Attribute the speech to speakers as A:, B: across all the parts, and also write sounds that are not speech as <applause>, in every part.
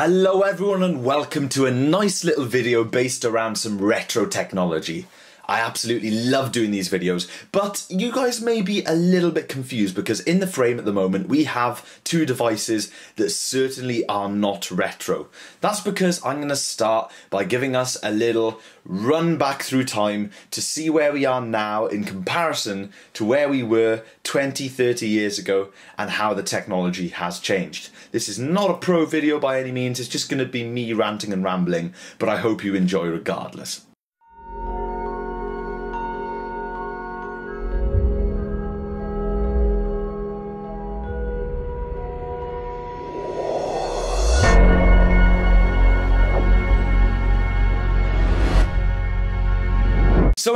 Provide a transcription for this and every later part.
A: Hello everyone and welcome to a nice little video based around some retro technology. I absolutely love doing these videos, but you guys may be a little bit confused because in the frame at the moment we have two devices that certainly are not retro. That's because I'm going to start by giving us a little run back through time to see where we are now in comparison to where we were 20, 30 years ago and how the technology has changed. This is not a pro video by any means, it's just going to be me ranting and rambling, but I hope you enjoy regardless.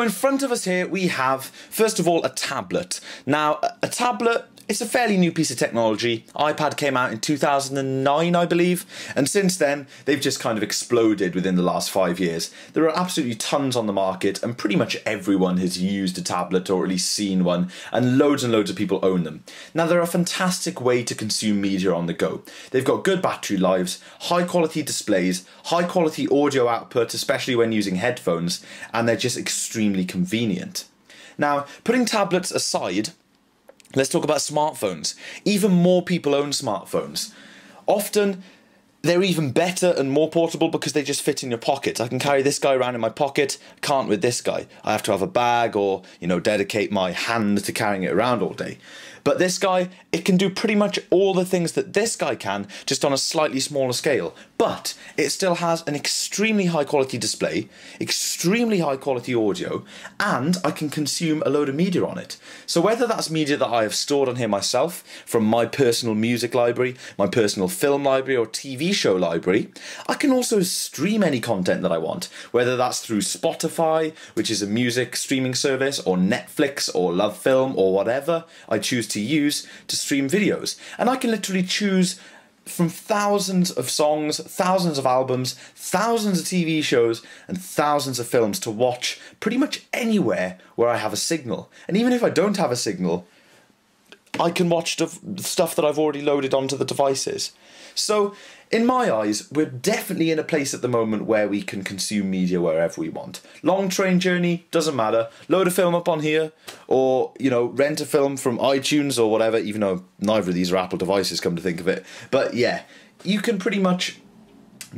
A: In front of us here we have, first of all, a tablet. Now, a tablet it's a fairly new piece of technology. iPad came out in 2009, I believe, and since then they've just kind of exploded within the last five years. There are absolutely tons on the market, and pretty much everyone has used a tablet or at least seen one, and loads and loads of people own them. Now, they're a fantastic way to consume media on the go. They've got good battery lives, high quality displays, high quality audio output, especially when using headphones, and they're just extremely convenient. Now, putting tablets aside, Let's talk about smartphones. Even more people own smartphones. Often, they're even better and more portable because they just fit in your pocket. I can carry this guy around in my pocket, can't with this guy. I have to have a bag or, you know, dedicate my hand to carrying it around all day. But this guy, it can do pretty much all the things that this guy can, just on a slightly smaller scale. But it still has an extremely high quality display, extremely high quality audio, and I can consume a load of media on it. So whether that's media that I have stored on here myself, from my personal music library, my personal film library, or TV show library, I can also stream any content that I want, whether that's through Spotify, which is a music streaming service, or Netflix, or LoveFilm, or whatever I choose to use to stream videos. And I can literally choose from thousands of songs, thousands of albums, thousands of TV shows, and thousands of films to watch pretty much anywhere where I have a signal. And even if I don't have a signal, I can watch the stuff that I've already loaded onto the devices. So, in my eyes, we're definitely in a place at the moment where we can consume media wherever we want. Long train journey, doesn't matter. Load a film up on here, or, you know, rent a film from iTunes or whatever, even though neither of these are Apple devices, come to think of it. But yeah, you can pretty much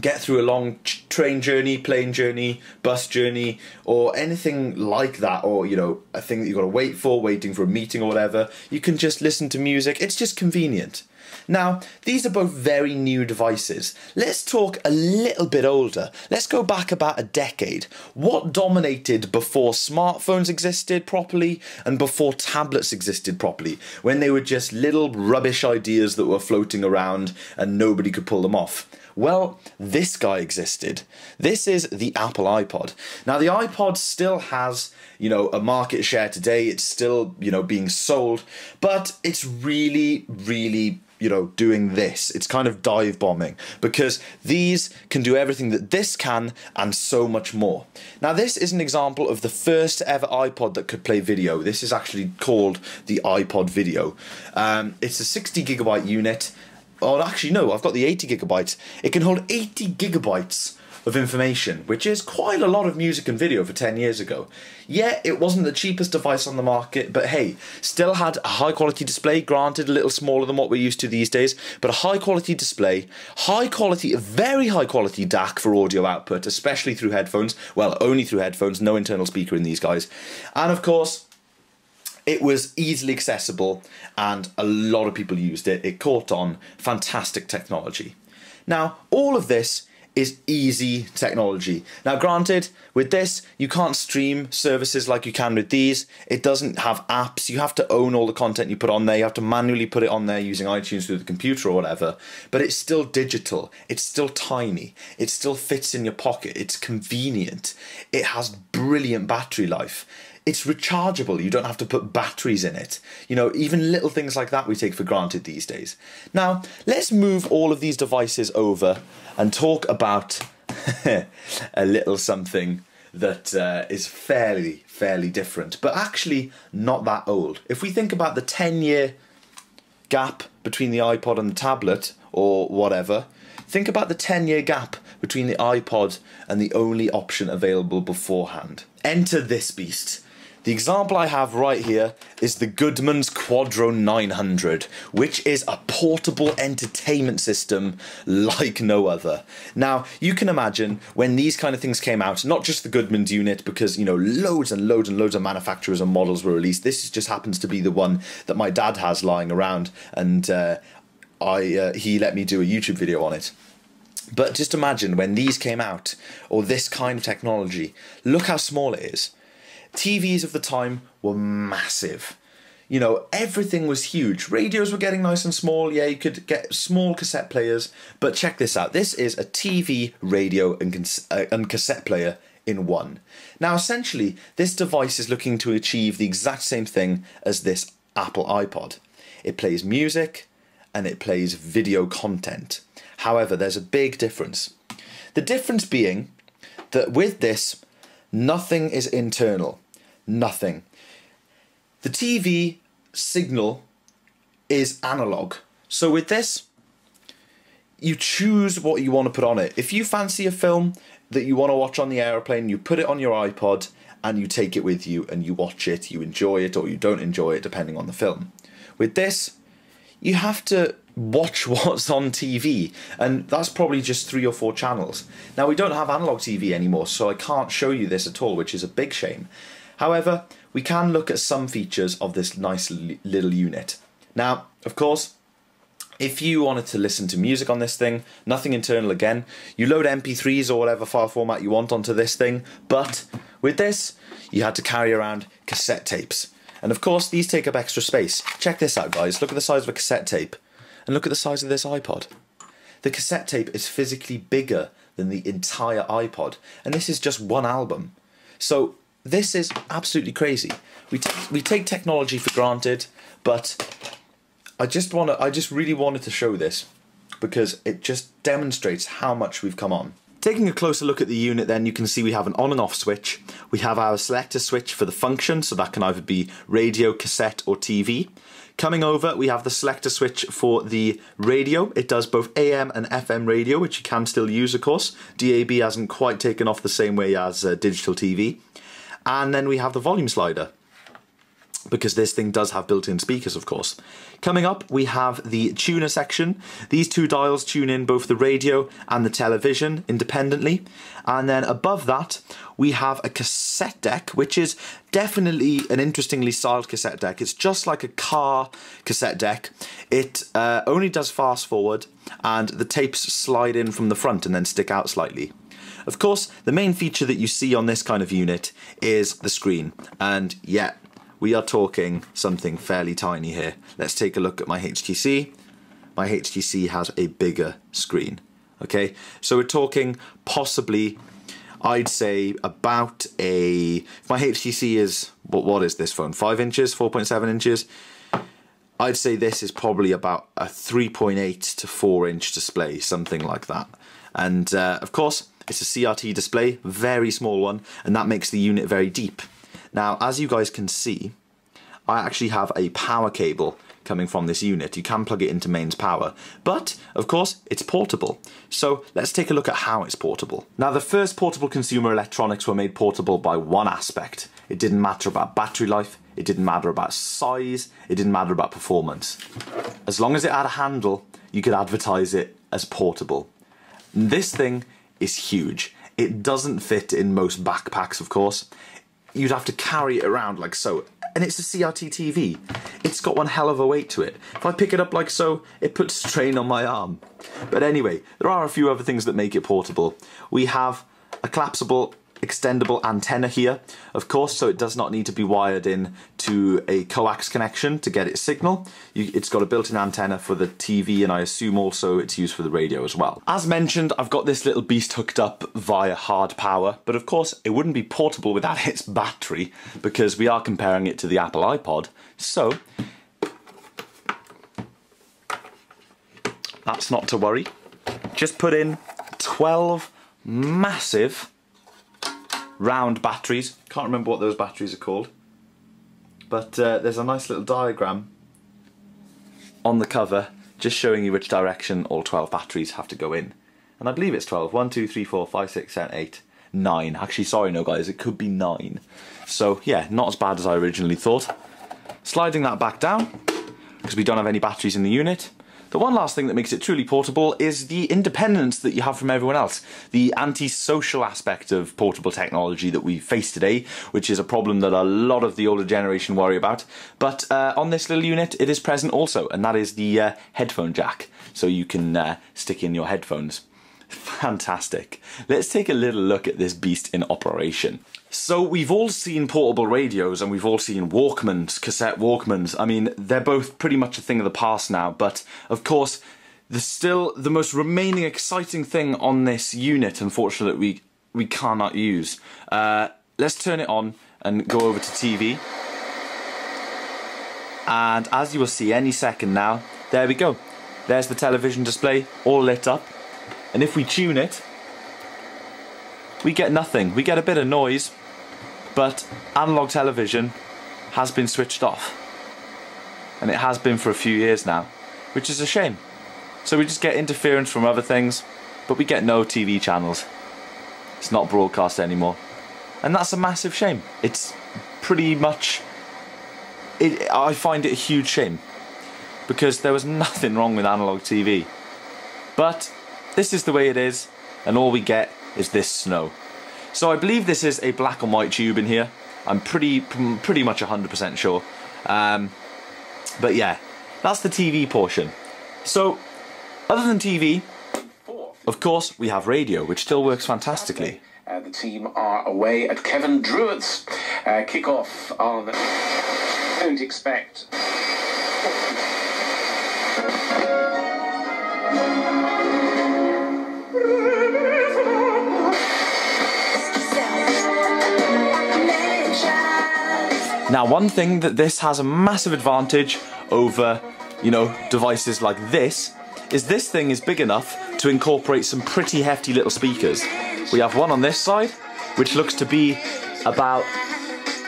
A: get through a long train journey, plane journey, bus journey, or anything like that, or you know, a thing that you've got to wait for, waiting for a meeting or whatever, you can just listen to music. It's just convenient. Now, these are both very new devices. Let's talk a little bit older. Let's go back about a decade. What dominated before smartphones existed properly and before tablets existed properly, when they were just little rubbish ideas that were floating around and nobody could pull them off? Well, this guy existed. This is the Apple iPod. Now, the iPod still has, you know, a market share today. It's still, you know, being sold, but it's really, really you know, doing this. It's kind of dive bombing because these can do everything that this can and so much more. Now, this is an example of the first ever iPod that could play video. This is actually called the iPod Video. Um, it's a 60 gigabyte unit. Oh, actually, no, I've got the 80 gigabytes. It can hold 80 gigabytes of information, which is quite a lot of music and video for 10 years ago. Yeah, it wasn't the cheapest device on the market, but hey, still had a high quality display, granted a little smaller than what we're used to these days, but a high quality display, high quality, very high quality DAC for audio output, especially through headphones. Well, only through headphones, no internal speaker in these guys. And of course, it was easily accessible and a lot of people used it. It caught on. Fantastic technology. Now, all of this is easy technology. Now, granted, with this, you can't stream services like you can with these. It doesn't have apps. You have to own all the content you put on there. You have to manually put it on there using iTunes through the computer or whatever. But it's still digital. It's still tiny. It still fits in your pocket. It's convenient. It has brilliant battery life it's rechargeable. You don't have to put batteries in it. You know, even little things like that we take for granted these days. Now, let's move all of these devices over and talk about <laughs> a little something that uh, is fairly, fairly different, but actually not that old. If we think about the 10 year gap between the iPod and the tablet, or whatever, Think about the 10 year gap between the iPod and the only option available beforehand. Enter this beast. The example I have right here is the Goodmans Quadro 900, which is a portable entertainment system like no other. Now, you can imagine when these kind of things came out, not just the Goodmans unit, because, you know, loads and loads and loads of manufacturers and models were released. This just happens to be the one that my dad has lying around, and uh, I uh, he let me do a YouTube video on it. But just imagine when these came out, or this kind of technology, look how small it is TVs of the time were massive. You know, everything was huge. Radios were getting nice and small. Yeah, you could get small cassette players. But check this out this is a TV, radio, and, uh, and cassette player in one. Now, essentially, this device is looking to achieve the exact same thing as this Apple iPod. It plays music and it plays video content. However, there's a big difference. The difference being that with this, nothing is internal nothing. The TV signal is analog. So with this, you choose what you want to put on it. If you fancy a film that you want to watch on the aeroplane, you put it on your iPod and you take it with you and you watch it, you enjoy it or you don't enjoy it depending on the film. With this, you have to watch <laughs> what's on TV, and that's probably just three or four channels. Now, we don't have analog TV anymore, so I can't show you this at all, which is a big shame. However, we can look at some features of this nice little unit. Now, of course, if you wanted to listen to music on this thing, nothing internal again, you load MP3s or whatever file format you want onto this thing, but with this, you had to carry around cassette tapes. And of course, these take up extra space. Check this out, guys. Look at the size of a cassette tape, and look at the size of this iPod. The cassette tape is physically bigger than the entire iPod, and this is just one album. So this is absolutely crazy. We take, we take technology for granted, but I just want to I just really wanted to show this because it just demonstrates how much we've come on. Taking a closer look at the unit then you can see we have an on and off switch. We have our selector switch for the function so that can either be radio, cassette or TV. Coming over we have the selector switch for the radio. It does both AM and FM radio which you can still use of course. DAB hasn't quite taken off the same way as uh, digital TV. And then we have the volume slider because this thing does have built-in speakers of course. Coming up we have the tuner section. These two dials tune in both the radio and the television independently and then above that we have a cassette deck which is definitely an interestingly styled cassette deck. It's just like a car cassette deck. It uh, only does fast forward and the tapes slide in from the front and then stick out slightly. Of course, the main feature that you see on this kind of unit is the screen. And yeah, we are talking something fairly tiny here. Let's take a look at my HTC. My HTC has a bigger screen. Okay, so we're talking possibly, I'd say about a, if my HTC is, what, what is this phone? 5 inches, 4.7 inches? I'd say this is probably about a 3.8 to 4 inch display, something like that. And uh, of course, it's a CRT display, very small one, and that makes the unit very deep. Now, as you guys can see, I actually have a power cable coming from this unit. You can plug it into mains power, but of course it's portable. So let's take a look at how it's portable. Now the first portable consumer electronics were made portable by one aspect. It didn't matter about battery life, it didn't matter about size, it didn't matter about performance. As long as it had a handle, you could advertise it as portable. This thing is huge. It doesn't fit in most backpacks, of course. You'd have to carry it around like so. And it's a CRT TV. It's got one hell of a weight to it. If I pick it up like so, it puts strain on my arm. But anyway, there are a few other things that make it portable. We have a collapsible extendable antenna here, of course, so it does not need to be wired in to a coax connection to get its signal. You, it's got a built-in antenna for the TV and I assume also it's used for the radio as well. As mentioned, I've got this little beast hooked up via hard power, but of course it wouldn't be portable without <laughs> its battery because we are comparing it to the Apple iPod. So, that's not to worry. Just put in 12 massive round batteries. Can't remember what those batteries are called. But uh, there's a nice little diagram on the cover just showing you which direction all 12 batteries have to go in. And I believe it's 12. 1, 2, 3, 4, 5, 6, 7, 8, 9. Actually, sorry, no, guys, it could be 9. So, yeah, not as bad as I originally thought. Sliding that back down, because we don't have any batteries in the unit. The one last thing that makes it truly portable is the independence that you have from everyone else. The anti-social aspect of portable technology that we face today, which is a problem that a lot of the older generation worry about. But uh, on this little unit, it is present also, and that is the uh, headphone jack. So you can uh, stick in your headphones. Fantastic. Let's take a little look at this beast in operation. So we've all seen portable radios and we've all seen Walkmans, cassette Walkmans. I mean, they're both pretty much a thing of the past now, but of course, the still the most remaining exciting thing on this unit, unfortunately, we we cannot use. Uh, let's turn it on and go over to TV. And as you will see any second now, there we go. There's the television display, all lit up. And if we tune it, we get nothing. We get a bit of noise, but analog television has been switched off. And it has been for a few years now, which is a shame. So we just get interference from other things, but we get no TV channels. It's not broadcast anymore. And that's a massive shame. It's pretty much it, I find it a huge shame because there was <laughs> nothing wrong with analog TV. But this is the way it is, and all we get is this snow. So I believe this is a black and white tube in here. I'm pretty pretty much 100% sure. Um, but yeah, that's the TV portion. So, other than TV, of course, we have radio, which still works fantastically.
B: Uh, the team are away at Kevin Druitt's uh, kick-off on... Don't expect...
A: Now, one thing that this has a massive advantage over, you know, devices like this, is this thing is big enough to incorporate some pretty hefty little speakers. We have one on this side, which looks to be about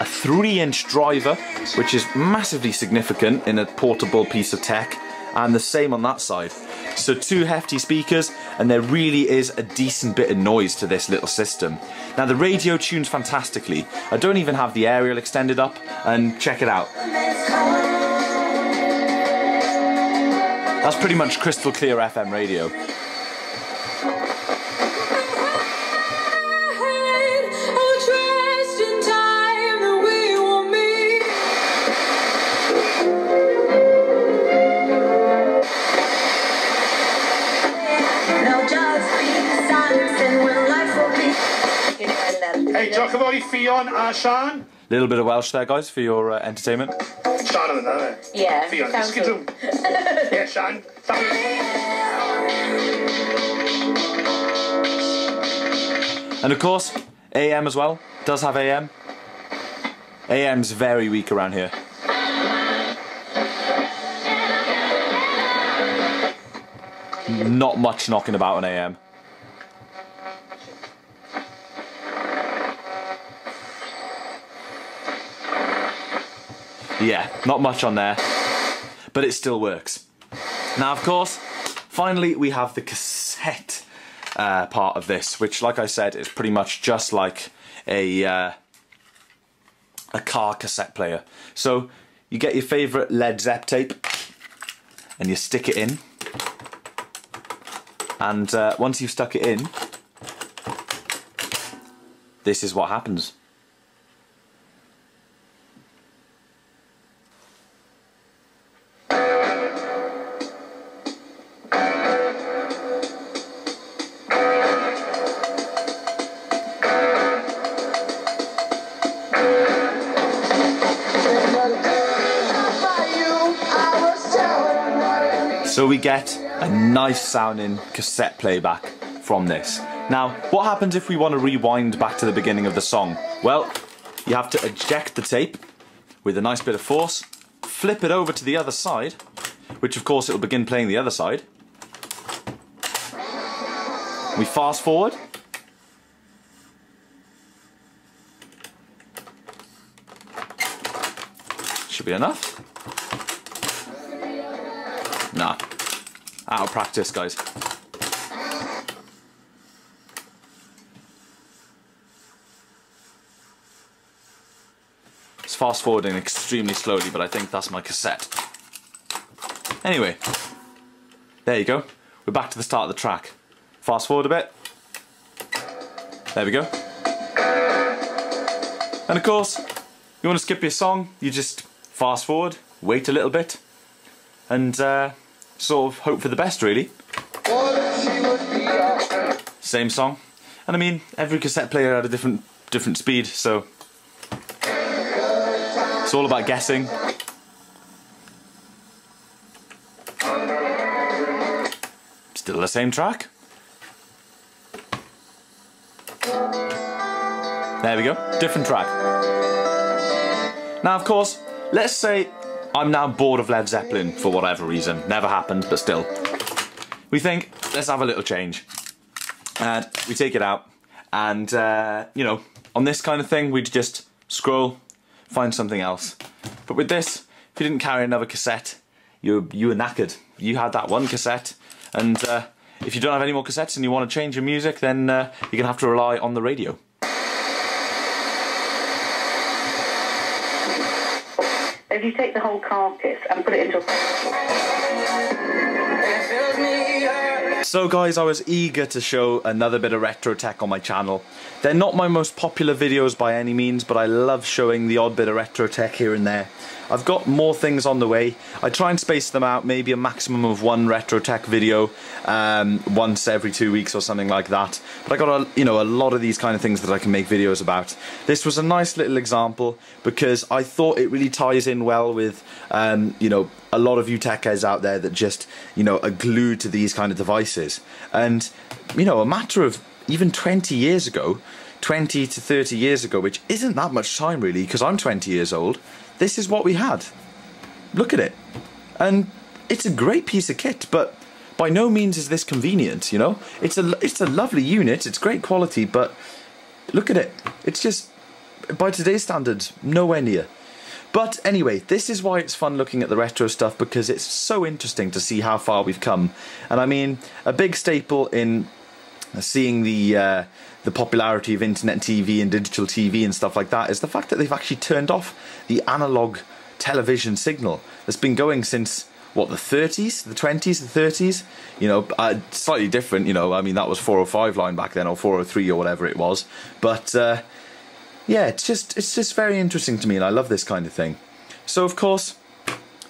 A: a three inch driver, which is massively significant in a portable piece of tech, and the same on that side. So two hefty speakers, and there really is a decent bit of noise to this little system. Now the radio tunes fantastically. I don't even have the aerial extended up, and check it out. That's pretty much crystal clear FM radio.
B: Hey, diolch yn fawr i Fion a Sian.
A: Little bit of Welsh there, guys, for your uh, entertainment.
B: Sian yn yna,
C: Yeah,
B: Fion,
C: sounds
B: disgyn
C: good.
B: drwm. Ie, Sian.
A: And of course, AM as well. Does have AM. AM's very weak around here. Not much knocking about on AM. Yeah, not much on there, but it still works. Now, of course, finally we have the cassette uh, part of this, which, like I said, is pretty much just like a uh, a car cassette player. So you get your favourite Led Zepp tape and you stick it in, and uh, once you've stuck it in, this is what happens. We get a nice sounding cassette playback from this. Now, what happens if we want to rewind back to the beginning of the song? Well, you have to eject the tape with a nice bit of force, flip it over to the other side, which of course it will begin playing the other side. We fast forward. Should be enough. Nah, out of practice, guys. It's fast forwarding extremely slowly, but I think that's my cassette. Anyway, there you go. We're back to the start of the track. Fast forward a bit. There we go. And of course, you want to skip your song, you just fast forward, wait a little bit, and uh, sort of hope for the best, really. Same song. And I mean, every cassette player had a different different speed, so it's all about guessing. Still the same track. There we go, different track. Now, of course, let's say I'm now bored of Led Zeppelin for whatever reason. Never happened, but still. We think, let's have a little change. And we take it out, and, uh, you know, on this kind of thing, we'd just scroll, find something else. But with this, if you didn't carry another cassette, you, you were knackered. You had that one cassette, and uh, if you don't have any more cassettes and you want to change your music, then uh, you're going to have to rely on the radio.
C: If you take the whole carcass and put it into a...
A: So guys, I was eager to show another bit of retro tech on my channel. They're not my most popular videos by any means, but I love showing the odd bit of retro tech here and there. I've got more things on the way. I try and space them out, maybe a maximum of one retro tech video um, once every two weeks or something like that. But I got a you know a lot of these kind of things that I can make videos about. This was a nice little example because I thought it really ties in well with um, you know a lot of you tech out there that just you know are glued to these kind of devices. And you know a matter of even 20 years ago, 20 to 30 years ago, which isn't that much time really because I'm 20 years old this is what we had. Look at it. And it's a great piece of kit, but by no means is this convenient, you know? It's a, it's a lovely unit, it's great quality, but look at it. It's just, by today's standards, nowhere near. But anyway, this is why it's fun looking at the retro stuff because it's so interesting to see how far we've come. And I mean, a big staple in seeing the uh, the popularity of internet TV and digital TV and stuff like that is the fact that they've actually turned off the analog television signal that's been going since what the 30s, the 20s, the 30s. You know, uh, slightly different. You know, I mean that was 405 line back then or 403 or whatever it was. But uh, yeah, it's just it's just very interesting to me, and I love this kind of thing. So of course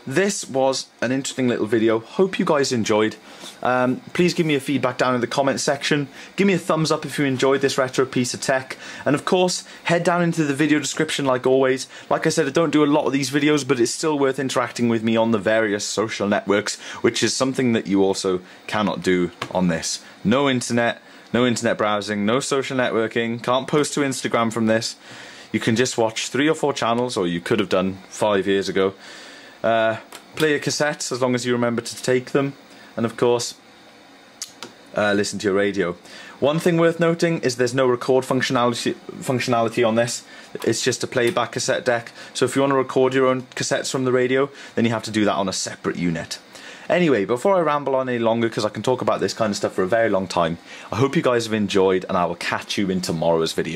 A: this was an interesting little video. Hope you guys enjoyed. Um, please give me a feedback down in the comment section. Give me a thumbs up if you enjoyed this retro piece of tech. And of course, head down into the video description like always. Like I said, I don't do a lot of these videos, but it's still worth interacting with me on the various social networks, which is something that you also cannot do on this. No internet, no internet browsing, no social networking, can't post to Instagram from this. You can just watch three or four channels, or you could have done five years ago. Uh, play your cassettes as long as you remember to take them, and of course, uh, listen to your radio. One thing worth noting is there's no record functionality functionality on this. It's just a playback cassette deck. So if you want to record your own cassettes from the radio, then you have to do that on a separate unit. Anyway, before I ramble on any longer, because I can talk about this kind of stuff for a very long time, I hope you guys have enjoyed, and I will catch you in tomorrow's video.